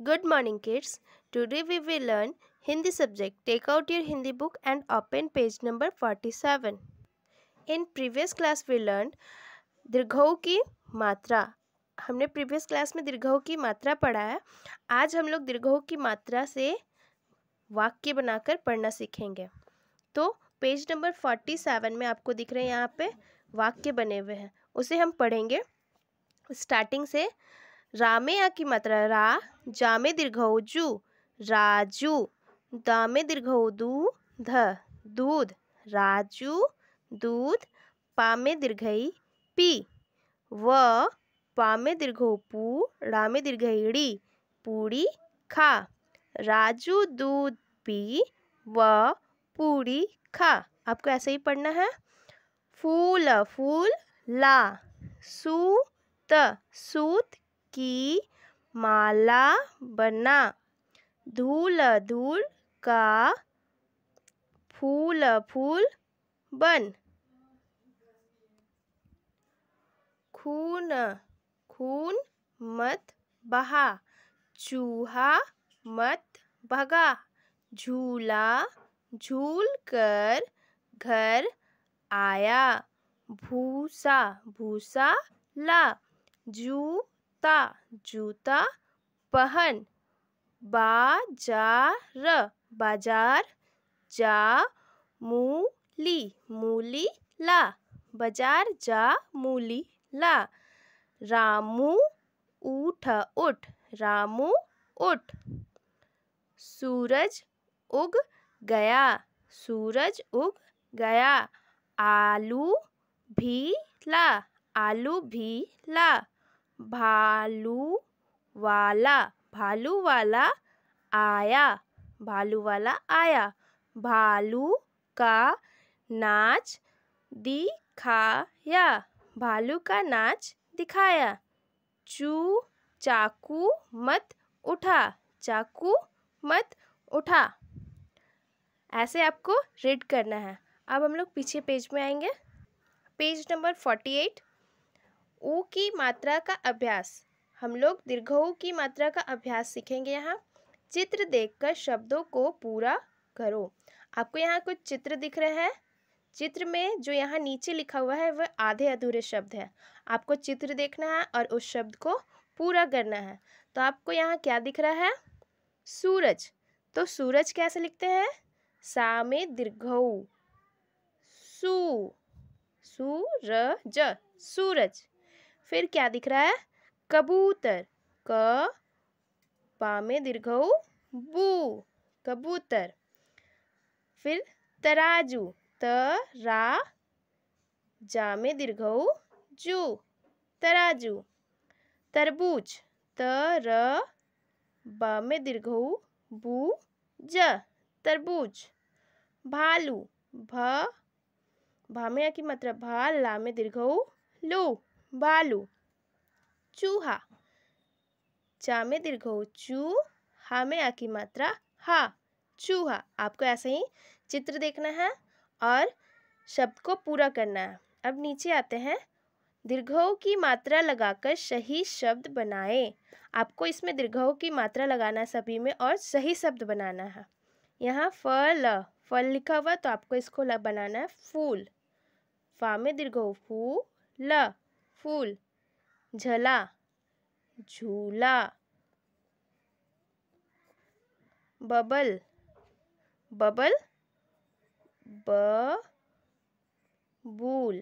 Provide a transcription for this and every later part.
Good morning, kids. Today we will learn Hindi subject. Take out your Hindi book and open page number 47. In previous class we learned दीर्घों की मात्रा हमने previous class में दीर्घों की मात्रा पढ़ा है आज हम लोग दीर्घों की मात्रा से वाक्य बनाकर पढ़ना सीखेंगे तो पेज नंबर फोर्टी सेवन में आपको दिख रहे हैं यहाँ पे वाक्य बने हुए हैं उसे हम पढ़ेंगे स्टार्टिंग से रा में या की मात्रा रा जा में दीर्घऊ जू, राजू दा में दीर्घऊ दू, ध, दूध, राजू, दूध पा में दीर्घई पी, व पा में दीर्घो पू रा में दीर्घईड़ी पूड़ी खा, राजू, दूध पी, व, पूड़ी खा। आपको ऐसे ही पढ़ना है। फूल फूल, ला सूत सूत की माला बना। धूल धूल का फूल फूल बन। खून खून मत बहा। चूहा मत भगा। झूला झूल कर घर आया। भूसा भूसा ला जूता जूता, पहन, बाज़ार बाज़ार जा मूली मूली ला, बाज़ार जा मूली ला, रामू, उठ उठ, रामू, उठ, सूरज उग गया, सूरज उग गया, आलू भी ला, आलू भी ला भालू वाला भालू वाला आया भालू वाला आया। भालू का नाच दिखाया, भालू का नाच दिखाया। चू चाकू मत उठा, चाकू मत उठा। ऐसे आपको रीड करना है। अब हम लोग पीछे पेज में आएँगे। पेज नंबर फोर्टी एट ऊ की मात्रा का अभ्यास। हम लोग दीर्घऊ की मात्रा का अभ्यास सीखेंगे यहाँ। चित्र देखकर शब्दों को पूरा करो। आपको यहाँ कुछ चित्र दिख रहे हैं। चित्र में जो यहाँ नीचे लिखा हुआ है, वह आधे अधूरे शब्द है। आपको चित्र देखना है और उस शब्द को पूरा करना है। तो आपको यहाँ क्या दिख रहा है? सूरज। तो सूरज कैसे लिखते हैं? सा में दीर्घऊ सू। सूरज। सूरज। फिर क्या दिख रहा है? कबूतर। क, पा में दीर्घऊ बू, कबूतर। फिर तराजू। त, रा, जा में दीर्घऊ जू, तराजू। तरबूज। त, र, ब में दीर्घऊ बू, ज, तरबूज। भालू। भ, भा में की मतलब? भा, ला में दीर्घऊ लू। भालू चूहा चा में दीर्घऊ चू हा में आ की मात्रा, हा, चूहा। आपको ऐसे ही चित्र देखना है और शब्द को पूरा करना है। अब नीचे आते हैं। दीर्घों की मात्रा लगाकर सही शब्द बनाए। आपको इसमें दीर्घों की मात्रा लगाना है सभी में और सही शब्द बनाना है। यहाँ फल फल लिखा हुआ तो आपको इसको बनाना है फूल। फा में दीर्घो, फू, ल। फूल, झला, झूला, बबल बबल ब बूल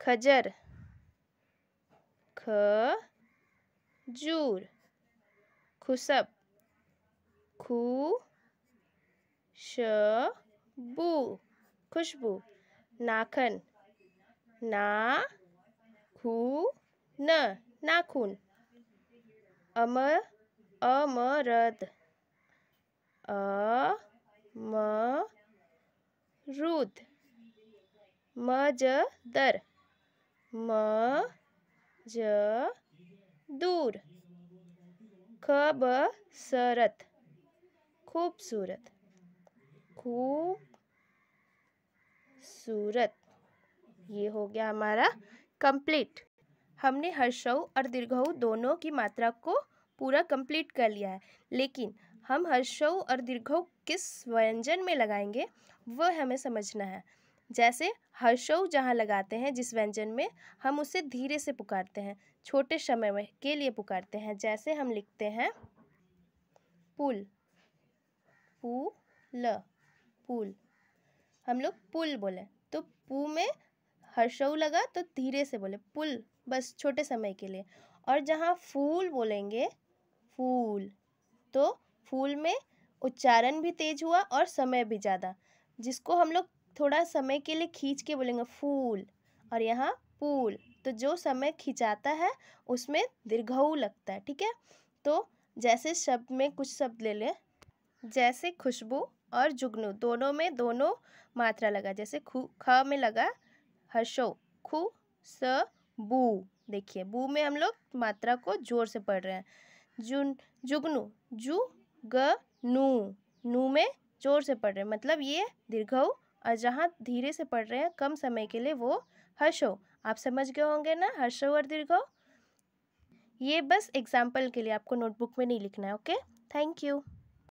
खजर ख जूर खुशब खू श बू खुशबू, नाखन, ना खू न, नाखून। अम, अमरद। अमरूद मजदर। मजदूर खबसरत। खूबसूरत। खूबसूरत। ये हो गया हमारा कंप्लीट हमने हर्षव और दीर्घऊ दोनों की मात्रा को पूरा कंप्लीट कर लिया है। लेकिन हम हर्षव और दीर्घऊ किस व्यंजन में लगाएँगे, वह हमें समझना है। जैसे हर्षव जहाँ लगाते हैं, जिस व्यंजन में हम उसे धीरे से पुकारते हैं, छोटे समय में के लिए पुकारते हैं, जैसे हम लिखते हैं, पुल, पू ल, पुल। हम लोग पुल बोले तो पू में हर्षऊ लगा तो धीरे से बोले, पुल, बस छोटे समय के लिए। और जहाँ फूल बोलेंगे, फूल तो फूल में उच्चारण भी तेज हुआ और समय भी ज़्यादा, जिसको हम लोग थोड़ा समय के लिए खींच के बोलेंगे, फूल। और यहाँ पूल तो जो समय खिंचाता है, उसमें दीर्घऊ लगता है, ठीक है? तो जैसे शब्द में कुछ शब्द ले लें, जैसे खुशबू और जुगनू, दोनों में दोनों मात्रा लगा, जैसे खु, ख में लगा हर्षो, खु, स, बू। देखिए, बू में हम लोग मात्रा को ज़ोर से पढ़ रहे हैं। जुन, जुगनू, जु, ग, नू। नू में ज़ोर से पढ़ रहे हैं। मतलब ये दीर्घऊ और जहाँ धीरे से पढ़ रहे हैं, कम समय के लिए वो हर्षो। आप समझ गए होंगे ना, हर्षो और दीर्घो ये बस एग्ज़ाम्पल के लिए आपको नोटबुक में नहीं लिखना है, ओके? Thank you.